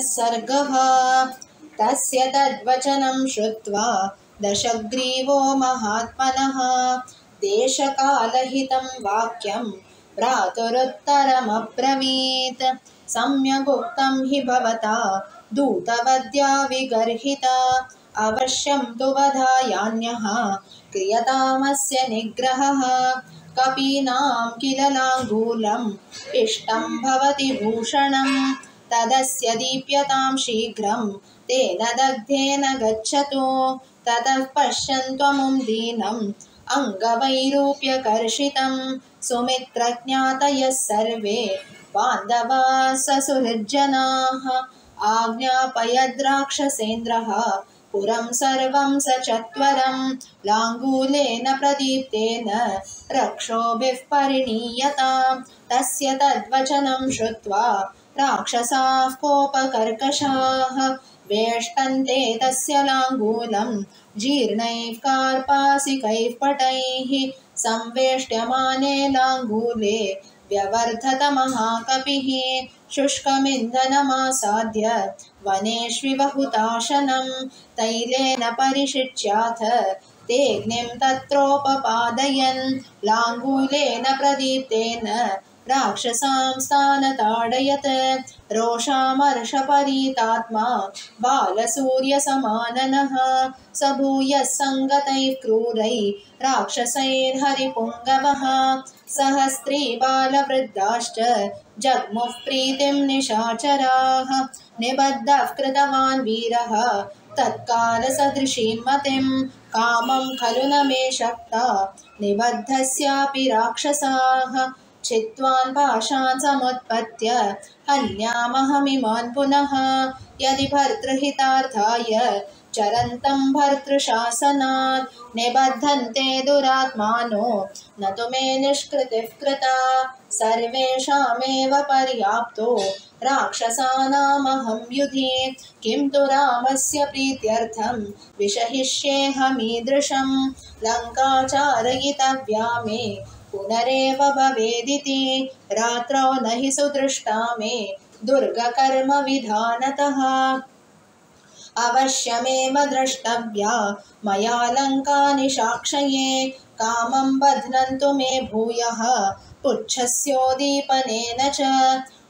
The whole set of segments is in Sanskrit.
सर्गः तस्य तद्वचनं श्रुत्वा दशग्रीवो महात्मनः। देशकालहितं वाक्यं भ्रातुरुत्तरमब्रवीत् सम्यगुक्तं हि भवता दूतवद्या विगर्हिता। अवश्यं तु वधायान्यः क्रियतामस्य निग्रहः। कपीनां किल लाङ्गूलम् इष्टं भवति भूषणं तदस्य दीप्यतां शीघ्रं तेन दग्धेन गच्छतु। ततः पश्यन्त्वमुं दीनम् अङ्गवैरूप्यकर्षितं। सुमित्रज्ञातयः सर्वे बान्धवा ससुहृज्जनाः आज्ञापयद्राक्षसेन्द्रः पुरं सर्वं सचत्वरं लाङ्गूलेन प्रदीप्तेन रक्षोभिः परिणीयतां तस्य तद्वचनं श्रुत्वा राक्षसाः कोपकर्कशाः वेष्टन्ते तस्य लाङ्गूलं जीर्णैः कार्पासिकैः पटैः संवेष्ट्यमाने लाङ्गूले व्यवर्धतमहाकपिः शुष्कमिन्धनमासाद्य वनेष्विव हुताशनं तैलेन परिषिच्याथ तेऽग्निं तत्रोपपादयन् लाङ्गूलेन प्रदीप्तेन राक्षसां स्थानताडयत् रोषामर्षपरीतात्मा बालसूर्यसमाननः। स भूयः सङ्गतैः क्रूरैः राक्षसैर्हरिपुङ्गवः। सहस्री बालवृद्धाश्च जग्मुः प्रीतिं निशाचराः। निबद्धः कृतवान् वीरः तत्कालसदृशीं मतिं कामं खलु न मे शक्ता। निबद्धस्यापि राक्षसाः छित्त्वान् पाशान् समुत्पत्य हन्यामहमिमान् पुनः। यदि भर्तृहितार्थाय चरन्तं भर्तृशासनात् निबद्धन्ते दुरात्मानो न तु मे निष्कृतिः कृता। सर्वेषामेव पर्याप्तो राक्षसानामहं युधि किं तु रामस्य प्रीत्यर्थं विषहिष्येऽहमीदृशं लङ्काचारयितव्या मे पुनरेव भवेदिति। रात्रौ न हि सुदृष्टा मे दुर्गकर्मविधानतः। अवश्यमेव द्रष्टव्या मया लङ्कानिशाक्षये कामं बध्नन्तु मे भूयः। पुच्छस्योदीपनेन च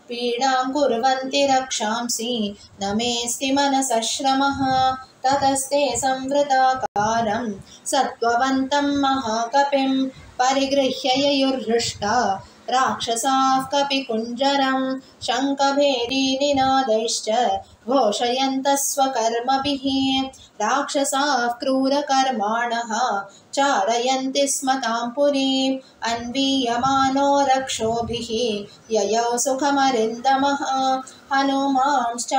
पीडां कुर्वन्ति रक्षांसि। न मेऽस्ति मनसः श्रमः ततस्ते संवृताकारं। सत्त्ववन्तं महाकपिं परिगृह्य ययुर्हृष्टा। राक्षसाः कपिकुञ्जरं शङ्खभेरीनिनादैश्च घोषयन्तः स्वकर्मभिः राक्षसाः क्रूरकर्माणः चारयन्ति स्म तां पुरीम् अन्वीयमानो रक्षोभिः ययौ सुखमरिन्दमः। हनुमांश्चारयामास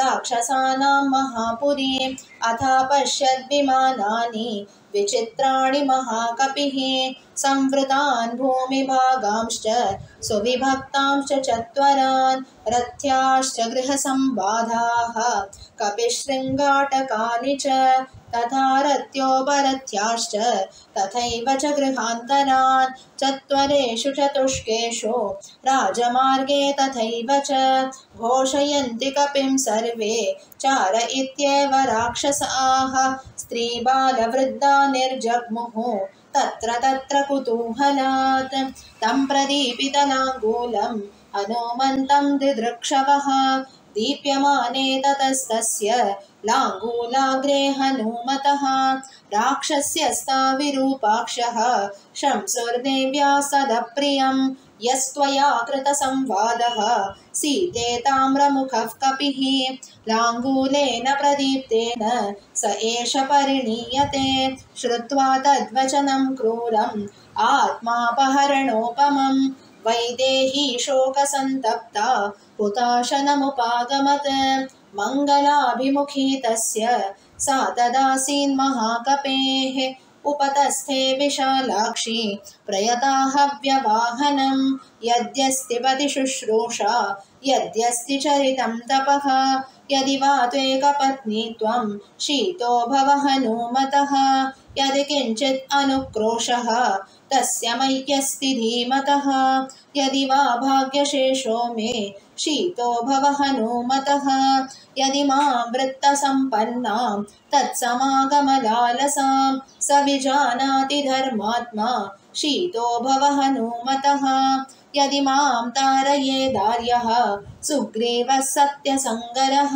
राक्षसानां महापुरीम् अथ पश्यद्विमानानि विचित्राणि महाकपिः संवृतान् भूमिभागांश्च सुविभक्तांश्च चत्वरान् रथ्याश्च गृहसम्बाधाः कपिशृङ्गाटकानि च तथा रथ्योपरथ्याश्च तथैव च गृहान्तरान् चत्वरेषु चतुष्केषु राजमार्गे तथैव च घोषयन्ति कपिं सर्वे चार इत्येव राक्षसाः स्त्रीबालवृद्धा निर्जग्मुः तत्र तत्र कुतूहलात् तं प्रदीपितलाङ्गूलम् हनुमन्तं दिदृक्षवः दीप्यमाने ततस्तस्य लाङ्गूलाग्रे हनुमतः राक्षस्यस्ताविरूपाक्षः शंसुर्देव्या सदप्रियं यस्त्वया कृतसंवादः सीते ताम्रमुखः कपिः लाङ्गूलेन प्रदीप्तेन स एष परिणीयते श्रुत्वा तद्वचनं क्रूरम् आत्मापहरणोपमं वैदेही शोकसन्तप्ता हुताशनमुपागमत् मङ्गलाभिमुखी तस्य सा तदासीन्महाकपेः उपतस्थे विशालाक्षी प्रयताहव्यवाहनं यद्यस्ति पतिशुश्रूषा यद्यस्ति चरितं तपः यदि वा त्वेकपत्नी त्वं शीतो भव हनूमतः यदि किञ्चित् अनुक्रोशः तस्य मह्यस्ति धीमतः यदि वा भाग्यशेषो मे शीतो भव हनूमतः यदि मां वृत्तसम्पन्नां तत्समागमलालसां स विजानाति धर्मात्मा शीतो भव हनूमतः यदि मां तारयेदार्यः सुग्रीवः सत्यसङ्गरः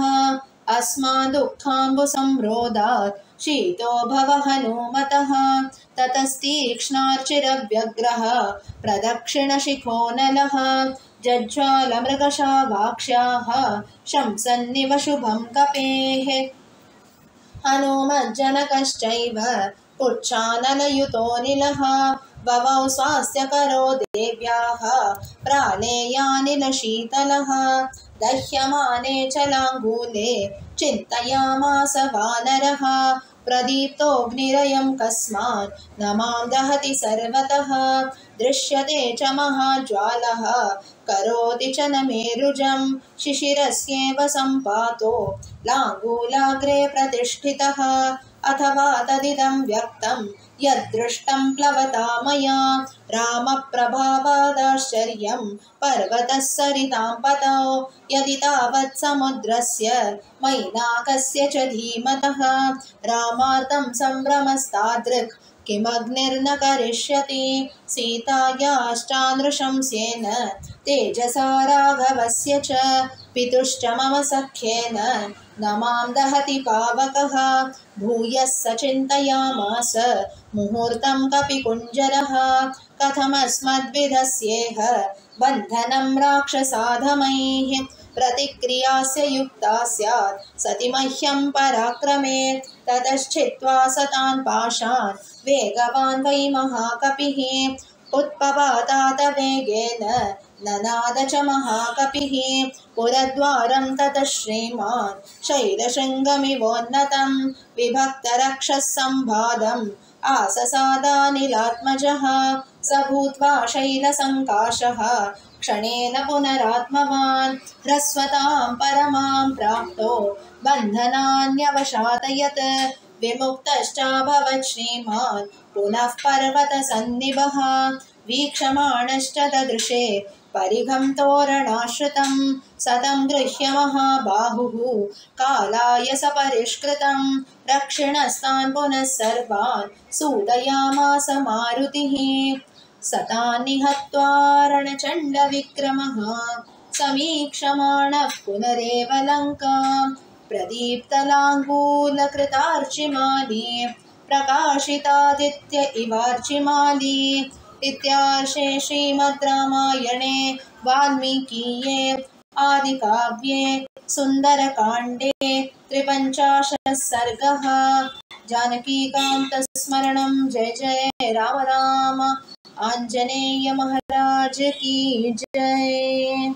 अस्मादुःखाम्बुसंरोधात् शीतो भव हनूमतः ततस्तीक्ष्णार्चिरव्यग्रः प्रदक्षिणशिखो नलः जज्ज्वालमृगशावाक्ष्याः शंसन्निव शुभं कपेः। हनूमज्जनकश्चैव पुच्छानलयुतोऽनिलः भवौ स्वास्थ्यकरो देव्याः प्रालेयानिलशीतलः दह्यमाने च लाङ्गूले चिन्तयामास वानरः। प्रदीप्तोऽग्निरयं कस्मात् न मां दहति सर्वतः। दृश्यते च महाज्वालः। करोति च न मेरुजं शिशिरस्येव सम्पातो। लाङ्गूलाग्रे प्रतिष्ठितः। अथवा तदिदं व्यक्तं यद्दृष्टं प्लवता मया। रामप्रभावादाश्चर्यं पर्वतः सरितां पतौ। यदि तावत् समुद्रस्य मैनाकस्य च धीमतः। रामार्तं सम्भ्रमस्तादृक् किमग्निर्न करिष्यति। सीतायाश्चानृशंस्येन तेजसा राघवस्य च पितुश्च मम सख्येन न मां दहति पावकः। भूयः स चिन्तयामास मुहूर्तं कपिकुञ्जरः। कथमस्मद्विधस्येह बन्धनं राक्षसाधमैः। प्रतिक्रियास्य युक्ता स्यात् सति मह्यं पराक्रमे। ततश्चित्वा सतान् पाशान् वेगवान् वै महाकपिः उत्पपातात वेगेन ननाद च महाकपिः पुरद्वारं ततः श्रीमान् शैलशृङ्गमिवोन्नतं विभक्तरक्षःसम्भादम् आससादानिलात्मजः स भूत्वा शैलसङ्काशः क्षणेन पुनरात्मवान् ह्रस्वतां परमां प्राप्तो बन्धनान्यवशातयत् विमुक्तश्चाभवत् श्रीमान् पुनः पर्वतसन्निभः वीक्षमाणश्च ददृशे परिघं तोरणाश्रितं सतं गृह्य महाबाहुः कालाय सपरिष्कृतं रक्षिणस्तान् पुनः सर्वान् सूदयामास मारुतिः सतान् निहत्वा रणचण्डविक्रमः समीक्षमाणः पुनरेव लङ्कां प्रदीप्तलाङ्गूलकृतार्चिमाली प्रकाशितादित्य इवार्चिमाली। इत्यार्षे श्रीमद् रामायणे वाल्मीकीये आदिकाव्ये सुन्दरकाण्डे त्रिपञ्चाशः सर्गः जानकीकान्तस्मरणं जय जय राम राम। आञ्जनेय महाराज की जय